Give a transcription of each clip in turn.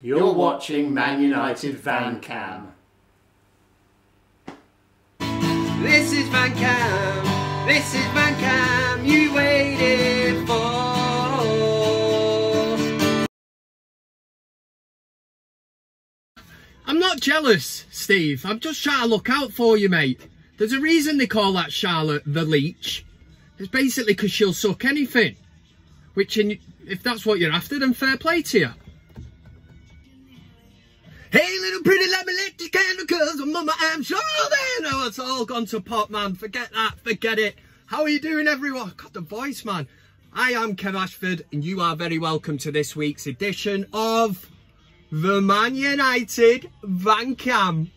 You're watching Man United Van Cam. This is Van Cam. This is Van Cam. You waited for. I'm not jealous, Steve. I'm just trying to look out for you, mate. There's a reason they call that Charlotte the leech. It's basically because she'll suck anything. Which, in, if that's what you're after, then fair play to you. Hey, little pretty, let me light your candle, cause mama, I'm sure they know it's all gone to pot, man. Forget that, forget it. How are you doing, everyone? Got the voice, man. I am Kev Ashford, and you are very welcome to this week's edition of the Man United Van Cam.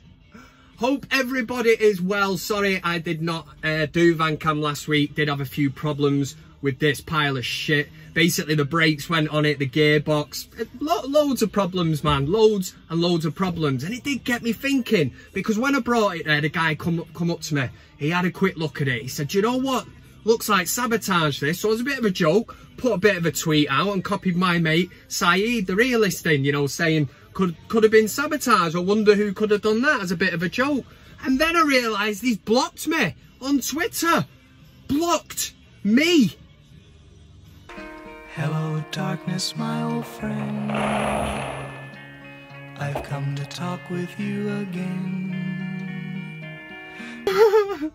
Hope everybody is well. Sorry I did not uh, do Van Cam last week. Did have a few problems with this pile of shit. Basically, the brakes went on it, the gearbox. Lo loads of problems, man. Loads and loads of problems. And it did get me thinking. Because when I brought it there, the guy come, come up to me. He had a quick look at it. He said, you know what? Looks like sabotage this. So it was a bit of a joke. Put a bit of a tweet out and copied my mate, Saeed, the realist thing, you know, saying, could could have been sabotage. I wonder who could have done that as a bit of a joke. And then I realised he's blocked me on Twitter. Blocked me. Hello, darkness, my old friend. I've come to talk with you again.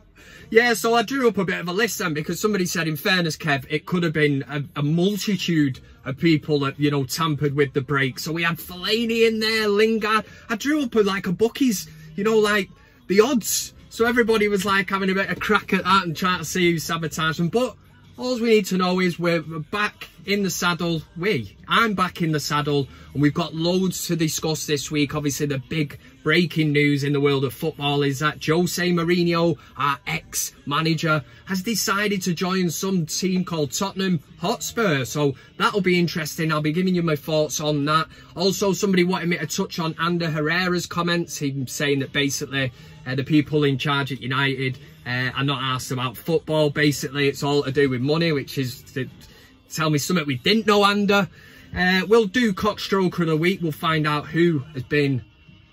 yeah, so I drew up a bit of a list then because somebody said, in fairness, Kev, it could have been a, a multitude of people that, you know, tampered with the brakes. So we had Fellaini in there, Lingard. I drew up a, like a bookies, you know, like the odds. So everybody was like having a bit of crack at that and trying to see who sabotaged them. But all we need to know is we're back in the saddle. We, I'm back in the saddle, and we've got loads to discuss this week. Obviously, the big breaking news in the world of football is that Jose Mourinho, our ex-manager, has decided to join some team called Tottenham Hotspur. So that'll be interesting. I'll be giving you my thoughts on that. Also, somebody wanted me to touch on Ander Herrera's comments. He's saying that basically uh, the people in charge at United uh, are not asked about football. Basically, it's all to do with money, which is to tell me something we didn't know, Ander. Uh, we'll do Cockstroker of the Week. We'll find out who has been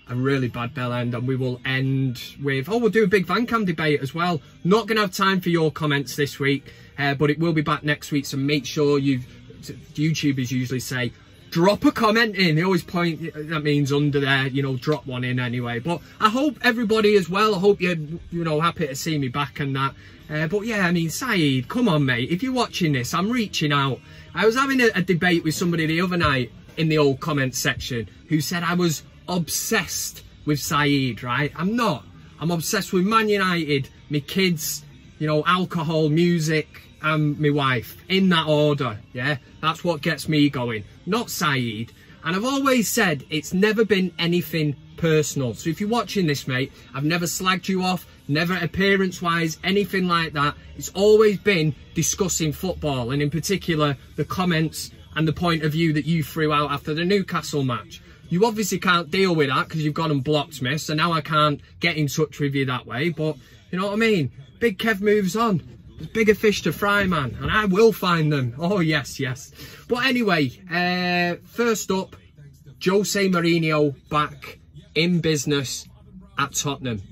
a really bad bell end and we will end with oh we'll do a big van cam debate as well not gonna have time for your comments this week uh, but it will be back next week so make sure you youtubers usually say drop a comment in. They always point that means under there you know drop one in anyway. But i hope everybody as well i hope you're you know happy to see me back and that. Uh, but yeah i mean saeed come on mate. If you're watching this i'm reaching out. I was having a, a debate with somebody the other night in the old comment section who said i was obsessed with Saeed, right? I'm not. I'm obsessed with Man United, my kids, you know, alcohol, music, and my wife. In that order, yeah? That's what gets me going, not Saeed. And I've always said it's never been anything personal. So if you're watching this, mate, I've never slagged you off, never appearance-wise, anything like that. It's always been discussing football, and in particular, the comments and the point of view that you threw out after the Newcastle match. You obviously can't deal with that because you've gone and blocked me, so now I can't get in touch with you that way. But you know what I mean? Big Kev moves on. There's bigger fish to fry, man, and I will find them. Oh, yes, yes. But anyway, uh, first up, Jose Mourinho back in business at Tottenham.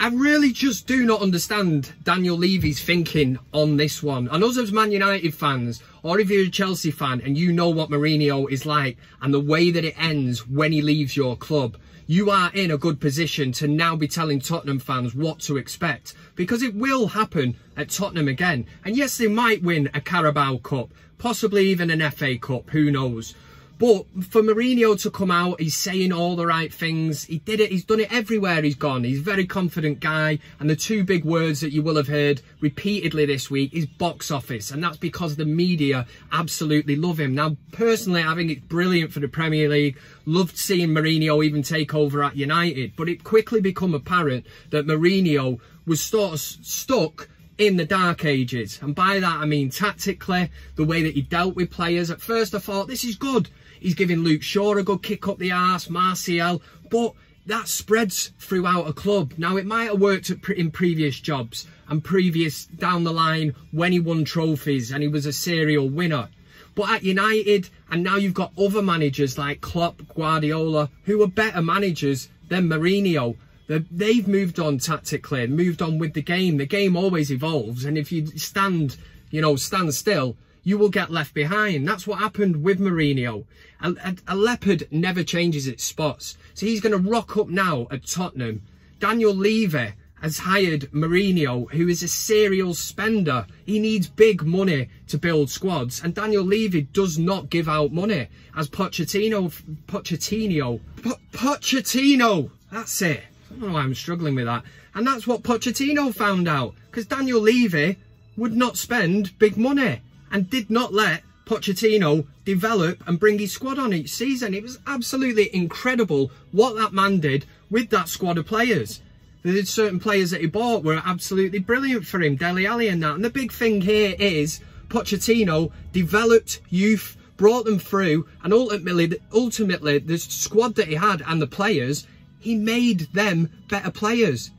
I really just do not understand Daniel Levy's thinking on this one. And us as Man United fans, or if you're a Chelsea fan and you know what Mourinho is like and the way that it ends when he leaves your club, you are in a good position to now be telling Tottenham fans what to expect because it will happen at Tottenham again. And yes, they might win a Carabao Cup, possibly even an FA Cup, who knows. But for Mourinho to come out, he's saying all the right things. He did it. He's done it everywhere he's gone. He's a very confident guy. And the two big words that you will have heard repeatedly this week is box office. And that's because the media absolutely love him. Now, personally, I think it's brilliant for the Premier League. Loved seeing Mourinho even take over at United. But it quickly become apparent that Mourinho was sort of stuck in the dark ages. And by that, I mean tactically, the way that he dealt with players. At first, I thought, this is good. He's giving Luke Shaw a good kick up the arse, Martial, but that spreads throughout a club. Now, it might have worked in previous jobs and previous down the line when he won trophies and he was a serial winner. But at United, and now you've got other managers like Klopp, Guardiola, who are better managers than Mourinho. They've moved on tactically, and moved on with the game. The game always evolves, and if you stand, you know, stand still, you will get left behind. That's what happened with Mourinho. A, a, a leopard never changes its spots. So he's going to rock up now at Tottenham. Daniel Levy has hired Mourinho, who is a serial spender. He needs big money to build squads, and Daniel Levy does not give out money. As Pochettino, Pochettino, po Pochettino, that's it. I don't know why I'm struggling with that. And that's what Pochettino found out, because Daniel Levy would not spend big money and did not let Pochettino develop and bring his squad on each season. It was absolutely incredible what that man did with that squad of players. There's certain players that he bought were absolutely brilliant for him, Dele Alli and that. And the big thing here is Pochettino developed youth, brought them through, and ultimately, ultimately, the squad that he had and the players, he made them better players.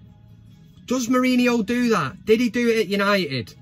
Does Mourinho do that? Did he do it at United?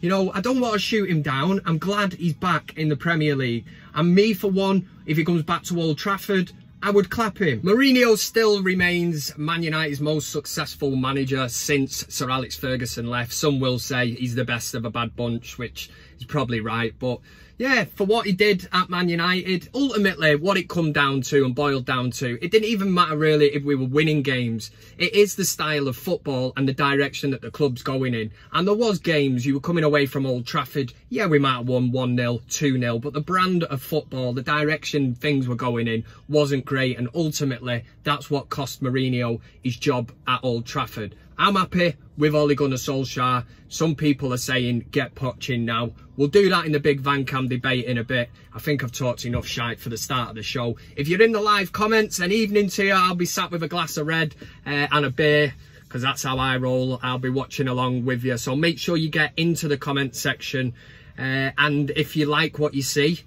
You know, I don't want to shoot him down. I'm glad he's back in the Premier League. And me, for one, if he comes back to Old Trafford, I would clap him. Mourinho still remains Man United's most successful manager since Sir Alex Ferguson left. Some will say he's the best of a bad bunch, which is probably right. But yeah, for what he did at Man United, ultimately what it come down to and boiled down to, it didn't even matter really if we were winning games. It is the style of football and the direction that the club's going in. And there was games, you were coming away from Old Trafford, yeah, we might have won 1-0, 2-0, but the brand of football, the direction things were going in wasn't great. And ultimately, that's what cost Mourinho his job at Old Trafford. I'm happy with Ole Gunnar Solskjaer. Some people are saying get Poch now. We'll do that in the big Van Cam debate in a bit. I think I've talked enough shite for the start of the show. If you're in the live comments, then evening to you. I'll be sat with a glass of red uh, and a beer because that's how I roll. I'll be watching along with you. So make sure you get into the comment section. Uh, and if you like what you see,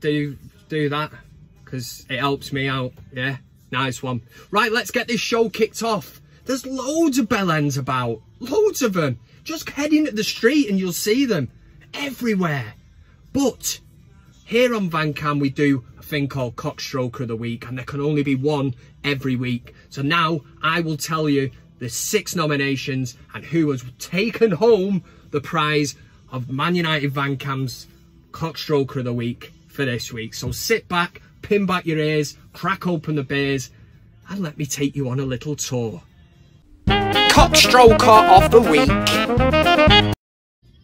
do do that because it helps me out. Yeah, nice one. Right, let's get this show kicked off. There's loads of bell ends about. Loads of them. Just head into the street and you'll see them. Everywhere. But here on Van Cam we do a thing called Cockstroker of the Week and there can only be one every week. So now I will tell you the six nominations and who has taken home the prize of Man United Van Cam's Cockstroker of the Week for this week. So sit back, pin back your ears, crack open the beers and let me take you on a little tour. Cockstroker of the week.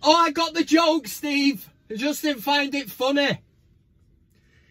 Oh, I got the joke, Steve. I just didn't find it funny.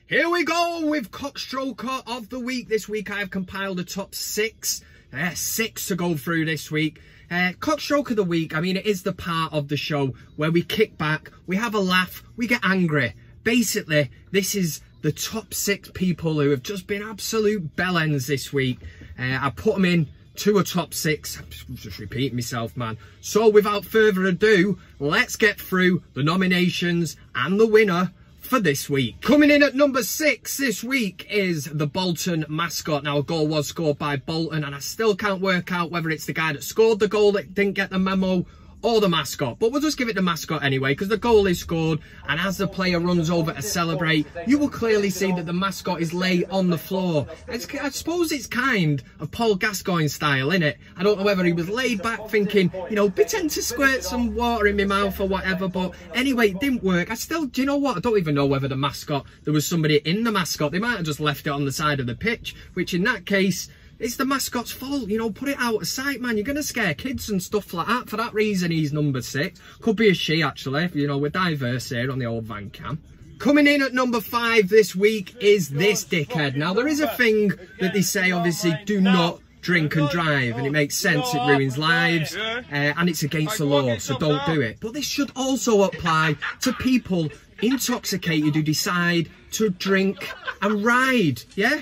Here we go with Cockstroker of the week. This week I have compiled the top six. Uh, six to go through this week. Uh, Cockstroke of the week, I mean, it is the part of the show where we kick back, we have a laugh, we get angry. Basically, this is the top six people who have just been absolute bellends this week. Uh, I put them in to a top six. I'm just repeating myself, man. So without further ado, let's get through the nominations and the winner for this week. Coming in at number six this week is the Bolton mascot. Now, a goal was scored by Bolton, and I still can't work out whether it's the guy that scored the goal that didn't get the memo or the mascot. But we'll just give it the mascot anyway, because the goal is scored. And as the player runs over to celebrate, you will clearly see that the mascot is lay on the floor. It's, I suppose it's kind of Paul Gascoigne style, innit? I don't know whether he was laid back thinking, you know, pretend to squirt some water in my mouth or whatever. But anyway, it didn't work. I still, do you know what? I don't even know whether the mascot, there was somebody in the mascot. They might have just left it on the side of the pitch, which in that case, it's the mascot's fault, you know, put it out of sight, man. You're going to scare kids and stuff like that. For that reason, he's number six. Could be a she, actually. You know, we're diverse here on the old van cam. Coming in at number five this week is this dickhead. Now, there is a thing that they say, obviously, do not drink and drive and it makes sense it ruins lives uh, and it's against the law so don't do it but this should also apply to people intoxicated who decide to drink and ride yeah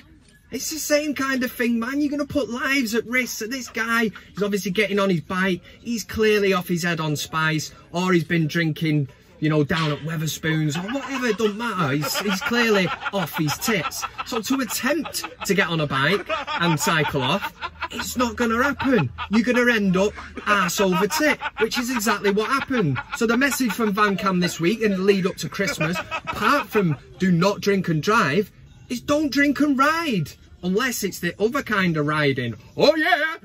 it's the same kind of thing, man. You're going to put lives at risk. So this guy is obviously getting on his bike. He's clearly off his head on spice or he's been drinking, you know, down at Wetherspoons or whatever. It doesn't matter. He's, he's clearly off his tits. So to attempt to get on a bike and cycle off, it's not going to happen. You're going to end up ass over tit, which is exactly what happened. So the message from Van Cam this week in the lead up to Christmas, apart from do not drink and drive, is don't drink and ride. Unless it's the other kind of riding. Oh yeah!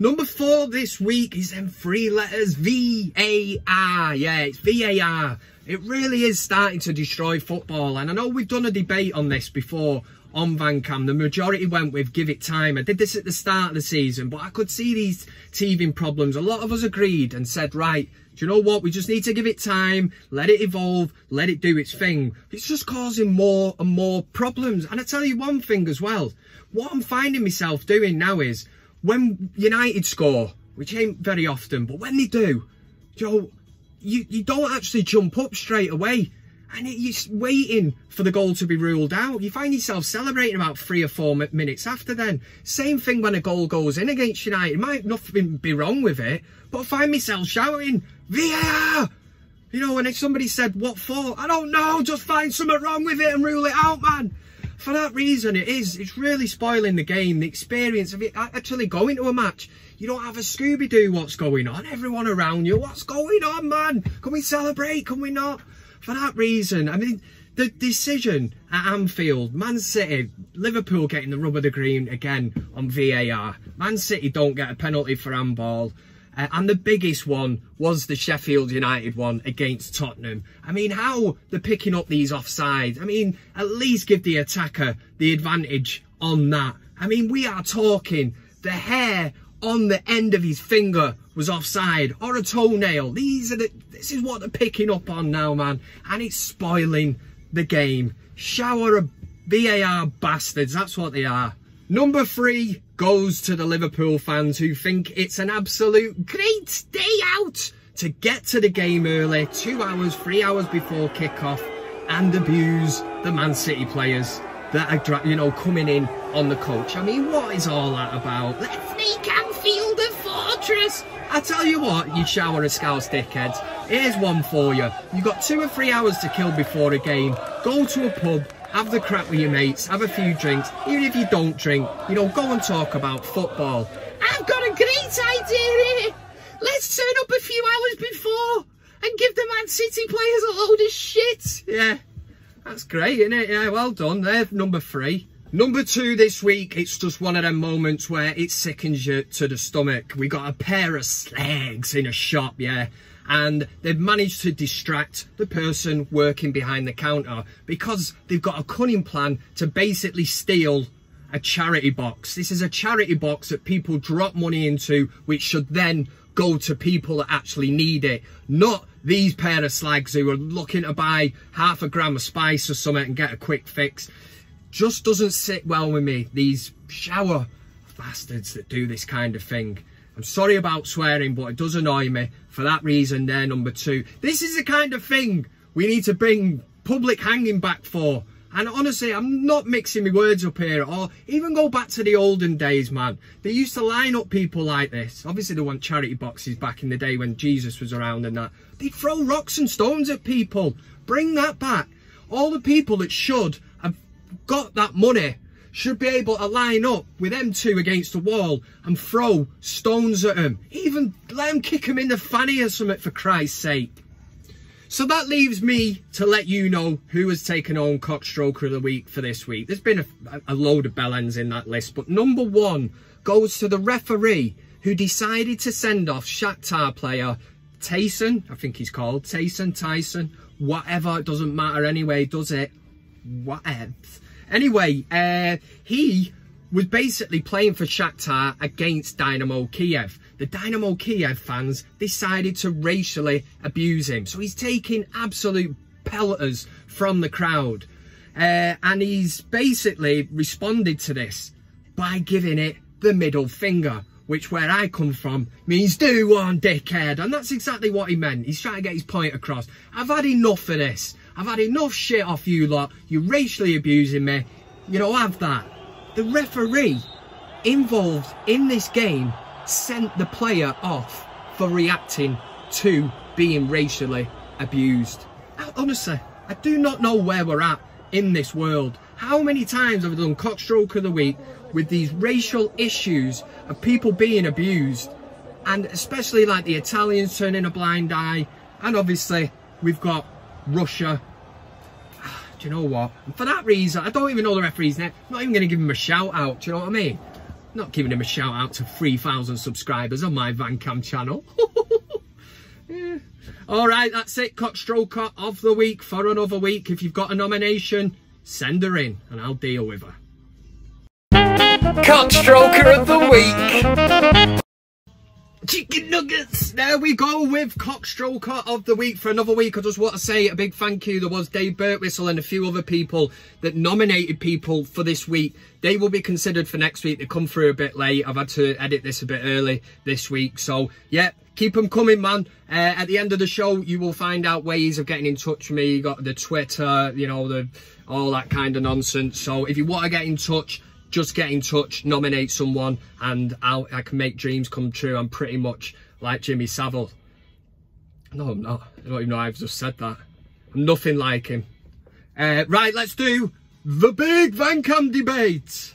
Number four this week is them three letters V-A-R. Yeah, it's V-A-R. It really is starting to destroy football. And I know we've done a debate on this before on Van Cam. The majority went with give it time. I did this at the start of the season, but I could see these teething problems. A lot of us agreed and said, right, do you know what? We just need to give it time, let it evolve, let it do its thing. It's just causing more and more problems. And I tell you one thing as well. What I'm finding myself doing now is when United score, which ain't very often, but when they do, know, you, you don't actually jump up straight away. And it, you're waiting for the goal to be ruled out. You find yourself celebrating about three or four minutes after then. Same thing when a goal goes in against United. Might nothing be wrong with it, but I find myself shouting, VAR! You know, and if somebody said, what for? I don't know, just find something wrong with it and rule it out, man for that reason it is it's really spoiling the game the experience of it actually going to a match you don't have a scooby-doo what's going on everyone around you what's going on man can we celebrate can we not for that reason i mean the decision at Anfield, Man City, Liverpool getting the rub of the green again on VAR. Man City don't get a penalty for handball. Uh, and the biggest one was the Sheffield United one against Tottenham. I mean, how they're picking up these offsides. I mean, at least give the attacker the advantage on that. I mean, we are talking the hair on the end of his finger was offside or a toenail. These are the, this is what they're picking up on now, man. And it's spoiling the game. Shower of VAR bastards, that's what they are. Number three goes to the Liverpool fans who think it's an absolute great day out to get to the game early, two hours, three hours before kickoff, and abuse the Man City players that are, you know, coming in on the coach. I mean, what is all that about? Let's make Anfield a fortress. I tell you what, you shower of scouts dickheads. Here's one for you. You've got two or three hours to kill before a game. Go to a pub, have the crap with your mates, have a few drinks. Even if you don't drink, you know, go and talk about football. I've got a great idea here. Let's turn up a few hours before and give the Man City players a load of shit. Yeah, that's great, isn't it? Yeah, well done. They're number three. Number two this week, it's just one of them moments where it sickens you to the stomach. We got a pair of slags in a shop, yeah and they've managed to distract the person working behind the counter because they've got a cunning plan to basically steal a charity box. This is a charity box that people drop money into, which should then go to people that actually need it, not these pair of slags who are looking to buy half a gram of spice or something and get a quick fix. Just doesn't sit well with me, these shower bastards that do this kind of thing. I'm sorry about swearing, but it does annoy me. For that reason, they're number two. This is the kind of thing we need to bring public hanging back for. And honestly, I'm not mixing my words up here or even go back to the olden days, man. They used to line up people like this. Obviously, they want charity boxes back in the day when Jesus was around and that. They'd throw rocks and stones at people. Bring that back. All the people that should got that money should be able to line up with them two against the wall and throw stones at them. Even let them kick them in the fanny or something for Christ's sake. So that leaves me to let you know who has taken on Cockstroker of the Week for this week. There's been a, a load of bellends in that list, but number one goes to the referee who decided to send off Shakhtar player Tyson, I think he's called, Tyson, Tyson, whatever, it doesn't matter anyway, does it? Whatever. Anyway, uh, he was basically playing for Shakhtar against Dynamo Kiev. The Dynamo Kiev fans decided to racially abuse him. So he's taking absolute pelters from the crowd. Uh, and he's basically responded to this by giving it the middle finger, which where I come from means do one dickhead. And that's exactly what he meant. He's trying to get his point across. I've had enough of this. I've had enough shit off you lot. You're racially abusing me. You don't have that. The referee involved in this game sent the player off for reacting to being racially abused. Honestly, I do not know where we're at in this world. How many times have I done cockstroke of the week with these racial issues of people being abused? And especially like the Italians turning a blind eye. And obviously we've got Russia. Do you know what? And for that reason, I don't even know the referee's name. I'm not even going to give him a shout out. Do you know what I mean? I'm not giving him a shout out to 3,000 subscribers on my Vancam channel. yeah. All right, that's it. Cockstroker of the week for another week. If you've got a nomination, send her in and I'll deal with her. Cockstroker of the week. Chicken nuggets! There we go with Cockstroker of the week for another week. I just want to say a big thank you. There was Dave Birtwistle and a few other people that nominated people for this week. They will be considered for next week. They come through a bit late. I've had to edit this a bit early this week. So, yeah, keep them coming, man. Uh, at the end of the show, you will find out ways of getting in touch with me. You got the Twitter, you know, the all that kind of nonsense. So if you want to get in touch, just get in touch, nominate someone, and I'll, I can make dreams come true. I'm pretty much like Jimmy Savile. No, I'm not. I don't even know I've just said that. I'm nothing like him. Uh, right, let's do the big Van Cam debate.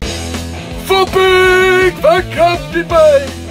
The big Vancam debate.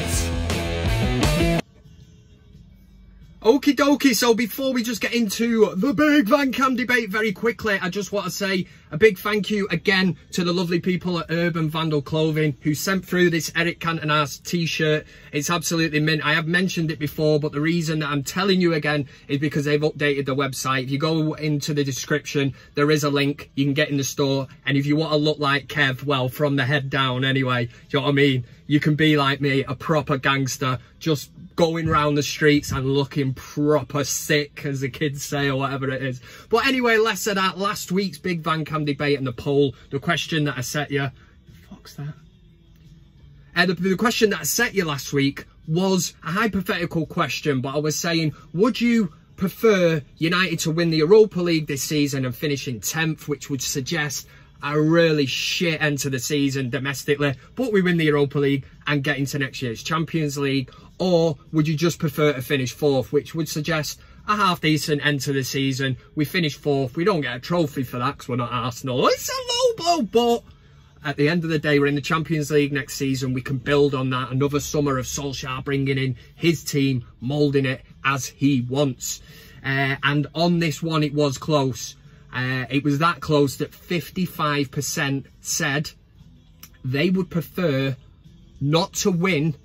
Okie dokie, so before we just get into the big Van Cam debate very quickly, I just want to say a big thank you again to the lovely people at Urban Vandal Clothing who sent through this Eric Cantona's t-shirt. It's absolutely mint. I have mentioned it before, but the reason that I'm telling you again is because they've updated the website. If you go into the description, there is a link. You can get in the store. And if you want to look like Kev, well, from the head down anyway, do you know what I mean? You can be like me, a proper gangster, just going round the streets and looking proper sick, as the kids say, or whatever it is. But anyway, less of that. Last week's Big Van Cam debate and the poll, the question that I set you, fuck's that? Uh, the, the question that I set you last week was a hypothetical question, but I was saying, would you prefer United to win the Europa League this season and finish in 10th, which would suggest a really shit end to the season domestically, but we win the Europa League and get into next year's Champions League? Or would you just prefer to finish fourth, which would suggest a half decent end to the season? We finish fourth, we don't get a trophy for that because we're not Arsenal. It's a low blow, but at the end of the day, we're in the Champions League next season. We can build on that. Another summer of Solskjaer bringing in his team, moulding it as he wants. Uh, and on this one, it was close. Uh, it was that close that 55% said they would prefer not to win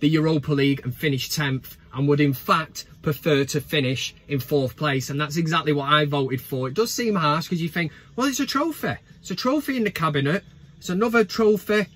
the Europa League and finish 10th and would in fact prefer to finish in fourth place and that's exactly what I voted for. It does seem harsh because you think, well it's a trophy. It's a trophy in the cabinet. It's another trophy.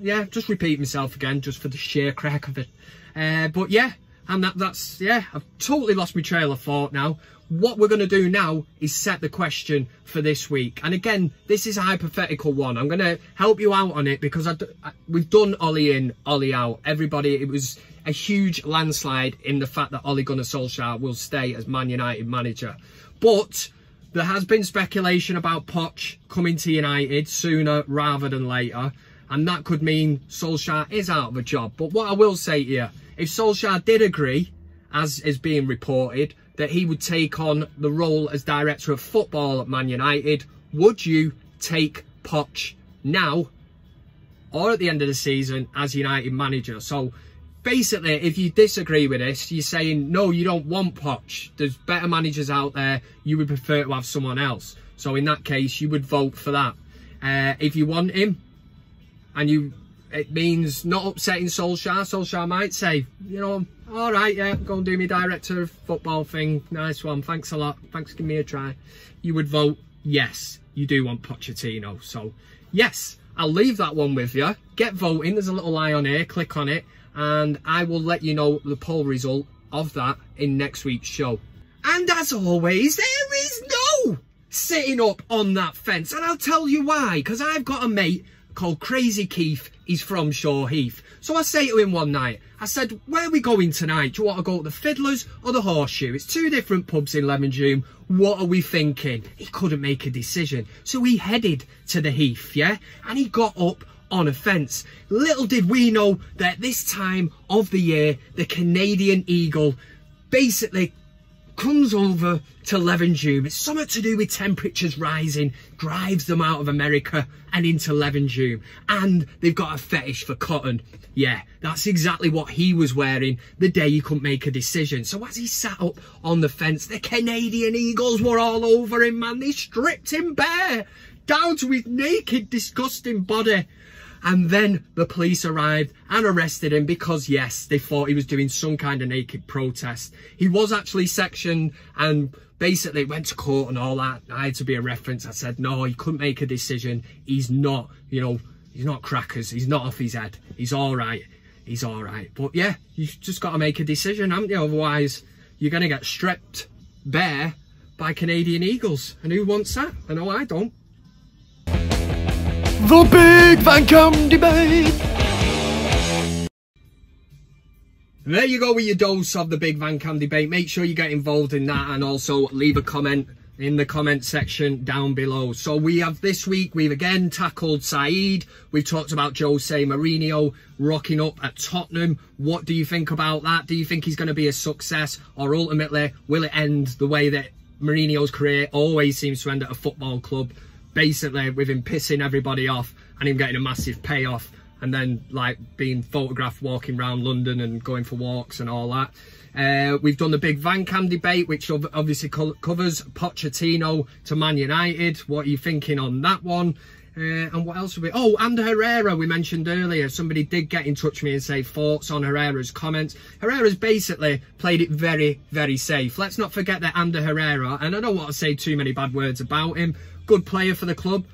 Yeah, just repeat myself again just for the sheer crack of it. Uh, but yeah, and that, that's, yeah, I've totally lost my trail of thought now. What we're going to do now is set the question for this week. And again, this is a hypothetical one. I'm going to help you out on it because I, I, we've done Ollie in, Ollie out. Everybody, it was a huge landslide in the fact that Ole Gunnar Solskjaer will stay as Man United manager. But there has been speculation about Poch coming to United sooner rather than later. And that could mean Solskjaer is out of a job. But what I will say here, if Solskjaer did agree, as is being reported, that he would take on the role as director of football at Man United, would you take Poch now or at the end of the season as United manager? So basically, if you disagree with this, you're saying, no, you don't want Poch. There's better managers out there. You would prefer to have someone else. So in that case, you would vote for that. Uh, if you want him and you it means not upsetting Solskjaer. Solskjaer might say, you know, all right, yeah, go and do me director of football thing. Nice one. Thanks a lot. Thanks for giving me a try. You would vote yes, you do want Pochettino. So, yes, I'll leave that one with you. Get voting. There's a little eye on here. Click on it. And I will let you know the poll result of that in next week's show. And as always, there is no sitting up on that fence. And I'll tell you why. Because I've got a mate called Crazy Keith. He's from Shaw Heath. So I say to him one night, I said, where are we going tonight? Do you want to go to the Fiddlers or the Horseshoe? It's two different pubs in Lemondew. What are we thinking? He couldn't make a decision. So he headed to the Heath, yeah? And he got up on a fence. Little did we know that this time of the year, the Canadian Eagle basically comes over to Levenshulme. It's something to do with temperatures rising, drives them out of America and into Levenshulme. And they've got a fetish for cotton. Yeah, that's exactly what he was wearing the day he couldn't make a decision. So as he sat up on the fence, the Canadian Eagles were all over him, man. They stripped him bare, down to his naked, disgusting body. And then the police arrived and arrested him because, yes, they thought he was doing some kind of naked protest. He was actually sectioned and basically went to court and all that. I had to be a reference. I said, no, he couldn't make a decision. He's not, you know, he's not crackers. He's not off his head. He's all right. He's all right. But yeah, you've just got to make a decision, haven't you? Otherwise, you're going to get stripped bare by Canadian Eagles. And who wants that? I know I don't. The Big Van Cam Debate. There you go with your dose of the Big Van Cam debate. Make sure you get involved in that and also leave a comment in the comment section down below. So we have this week, we've again tackled Saeed. We've talked about Jose Mourinho rocking up at Tottenham. What do you think about that? Do you think he's going to be a success or ultimately will it end the way that Mourinho's career always seems to end at a football club? Basically with him pissing everybody off and him getting a massive payoff and then like being photographed walking around London and going for walks and all that. Uh, we've done the big Van Cam debate, which obviously co covers Pochettino to Man United. What are you thinking on that one? Uh, and what else have we? Oh, and Herrera, we mentioned earlier. Somebody did get in touch with me and say thoughts on Herrera's comments. Herrera's basically played it very, very safe. Let's not forget that Ander Herrera, and I don't want to say too many bad words about him, good player for the club,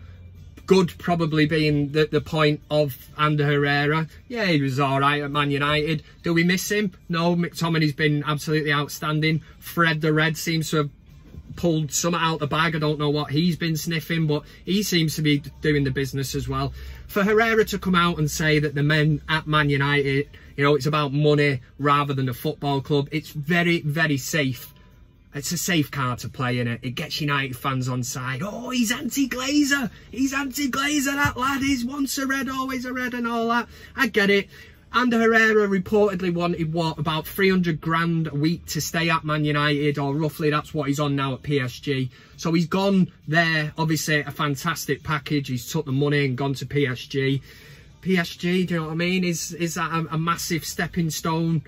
good probably being the, the point of Ander Herrera. Yeah, he was all right at Man United. Do we miss him? No, McTominay's been absolutely outstanding. Fred the Red seems to have pulled some out of the bag. I don't know what he's been sniffing, but he seems to be doing the business as well. For Herrera to come out and say that the men at Man United, you know, it's about money rather than a football club, it's very, very safe it's a safe card to play in it. It gets United fans on side. Oh, he's anti-Glazer. He's anti-Glazer, that lad. He's once a red, always a red and all that. I get it. Ander Herrera reportedly wanted, what, about 300 grand a week to stay at Man United, or roughly that's what he's on now at PSG. So he's gone there, obviously a fantastic package. He's took the money and gone to PSG. PSG, do you know what I mean? Is, is that a, a massive stepping stone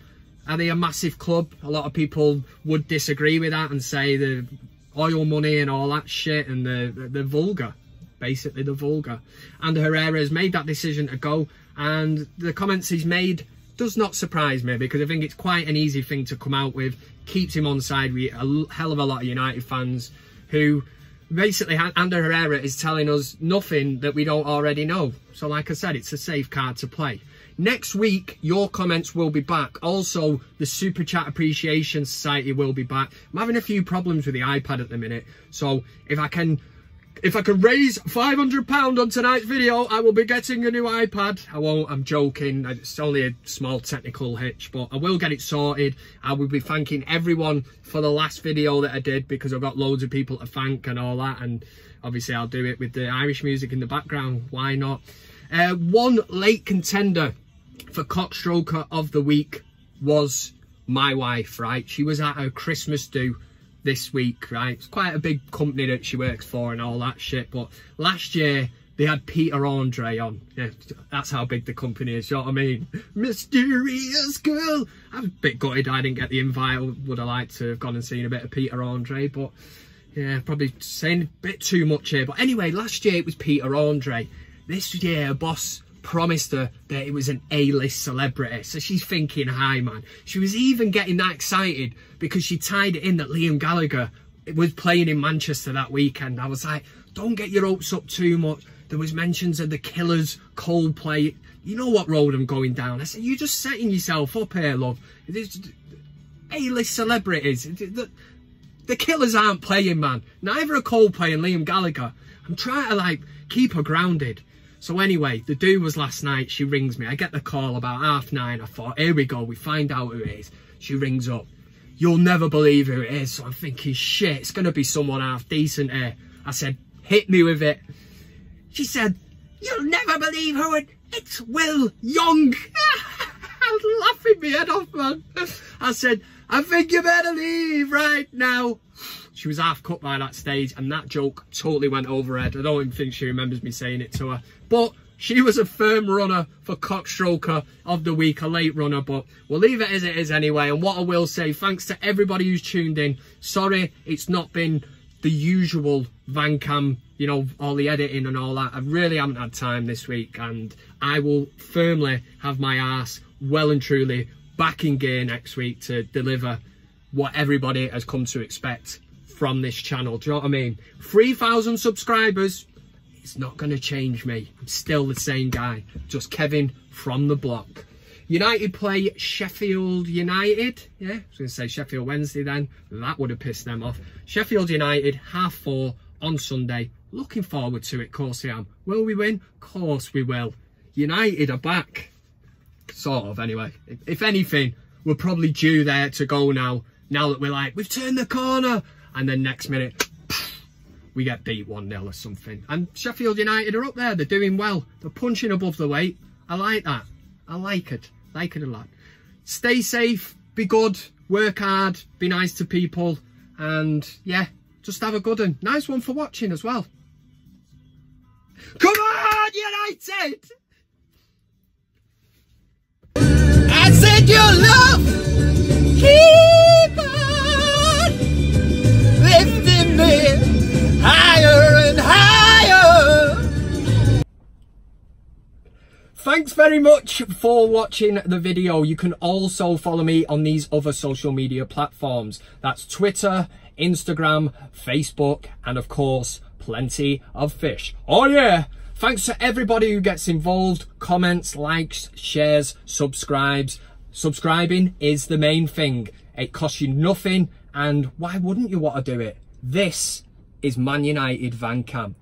are they a massive club? A lot of people would disagree with that and say the oil money and all that shit and the, the, vulgar, basically the vulgar. And Herrera has made that decision to go and the comments he's made does not surprise me because I think it's quite an easy thing to come out with. Keeps him on side with a hell of a lot of United fans who basically Ander Herrera is telling us nothing that we don't already know. So like I said, it's a safe card to play. Next week, your comments will be back. Also, the Super Chat Appreciation Society will be back. I'm having a few problems with the iPad at the minute. So if I can if I can raise £500 on tonight's video, I will be getting a new iPad. I won't, I'm joking. It's only a small technical hitch, but I will get it sorted. I will be thanking everyone for the last video that I did because I've got loads of people to thank and all that. And obviously I'll do it with the Irish music in the background. Why not? Uh, one late contender for cockstroker of the week was my wife, right? She was at her Christmas do this week, right? It's quite a big company that she works for and all that shit. But last year, they had Peter Andre on. Yeah, that's how big the company is, you know what I mean? Mysterious girl. I'm a bit gutted I didn't get the invite. Would have liked to have gone and seen a bit of Peter Andre, but yeah, probably saying a bit too much here. But anyway, last year it was Peter Andre. This year, boss promised her that it was an A-list celebrity. So she's thinking, hi man. She was even getting that excited because she tied it in that Liam Gallagher was playing in Manchester that weekend. I was like, don't get your hopes up too much. There was mentions of the Killers, Coldplay. You know what road I'm going down. I said, you're just setting yourself up here, love. A-list celebrities. The, the Killers aren't playing, man. Neither are Coldplay and Liam Gallagher. I'm trying to, like, keep her grounded. So anyway, the do was last night. She rings me. I get the call about half nine. I thought, here we go. We find out who it is. She rings up. You'll never believe who it is. So I'm thinking, shit, it's going to be someone half decent here. I said, hit me with it. She said, you'll never believe who it It's Will Young. I was laughing my head off, man. I said, I think you better leave right now. She was half cut by that stage, and that joke totally went over her head. I don't even think she remembers me saying it to her. But she was a firm runner for cockstroker of the week, a late runner, but we'll leave it as it is anyway. And what I will say, thanks to everybody who's tuned in. Sorry, it's not been the usual Vancam, you know, all the editing and all that. I really haven't had time this week, and I will firmly have my ass well and truly back in gear next week to deliver what everybody has come to expect from this channel. Do you know what I mean? 3,000 subscribers, it's not going to change me. I'm still the same guy, just Kevin from the block. United play Sheffield United. Yeah, I was going to say Sheffield Wednesday then. That would have pissed them off. Sheffield United, half four on Sunday. Looking forward to it, Of course I am. Will we win? Of course we will. United are back. Sort of, anyway. If anything, we're probably due there to go now. Now that we're like, we've turned the corner. And then next minute, we get beat 1-0 or something. And Sheffield United are up there. They're doing well. They're punching above the weight. I like that. I like it. Like it a lot. Stay safe. Be good. Work hard. Be nice to people. And yeah, just have a good one. Nice one for watching as well. Come on, United! Thanks very much for watching the video. You can also follow me on these other social media platforms. That's Twitter, Instagram, Facebook, and of course, plenty of fish. Oh yeah! Thanks to everybody who gets involved, comments, likes, shares, subscribes. Subscribing is the main thing. It costs you nothing, and why wouldn't you want to do it? This is Man United Van Cam.